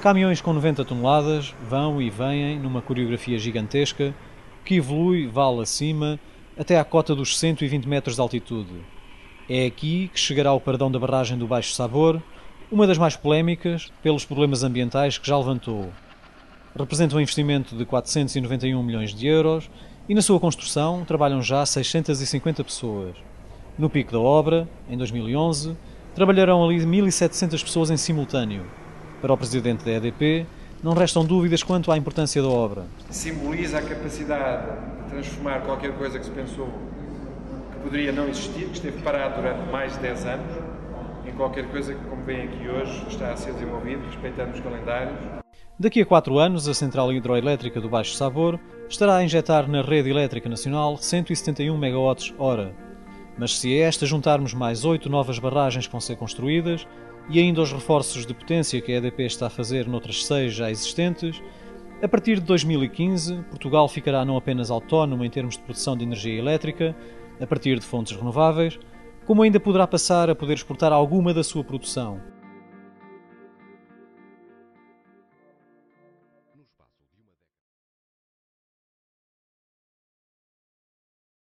Caminhões com 90 toneladas vão e vêm numa coreografia gigantesca que evolui vale acima até à cota dos 120 metros de altitude. É aqui que chegará o perdão da barragem do Baixo Sabor, uma das mais polémicas pelos problemas ambientais que já levantou. Representa um investimento de 491 milhões de euros e na sua construção trabalham já 650 pessoas. No pico da obra, em 2011, trabalharão ali 1.700 pessoas em simultâneo. Para o presidente da EDP, não restam dúvidas quanto à importância da obra. Simboliza a capacidade de transformar qualquer coisa que se pensou que poderia não existir, que esteve parado durante mais de 10 anos, em qualquer coisa que, como vem aqui hoje, está a ser desenvolvido, respeitando os calendários. Daqui a quatro anos, a central hidroelétrica do Baixo Sabor estará a injetar na rede elétrica nacional 171 MWh. Mas se a esta juntarmos mais oito novas barragens que vão ser construídas, e ainda os reforços de potência que a EDP está a fazer noutras seis já existentes, a partir de 2015, Portugal ficará não apenas autónomo em termos de produção de energia elétrica, a partir de fontes renováveis, como ainda poderá passar a poder exportar alguma da sua produção.